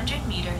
In 200 meters,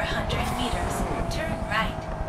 400 meters, turn right.